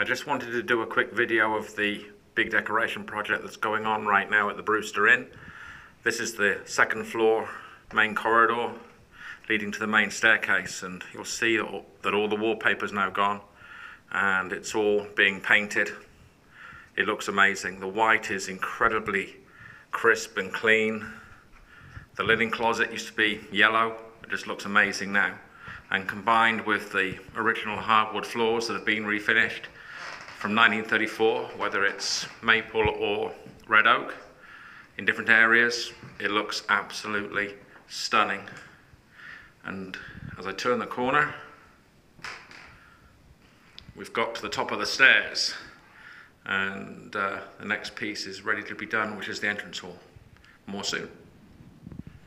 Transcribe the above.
I just wanted to do a quick video of the big decoration project that's going on right now at the Brewster Inn. This is the second floor main corridor leading to the main staircase and you'll see that all, the wallpaper's now gone and it's all being painted. It looks amazing. The white is incredibly crisp and clean. The linen closet used to be yellow. It just looks amazing now. And combined with the original hardwood floors that have been refinished from 1934, whether it's maple or red oak, in different areas, it looks absolutely stunning. And as I turn the corner, we've got to the top of the stairs and uh, the next piece is ready to be done, which is the entrance hall. More soon.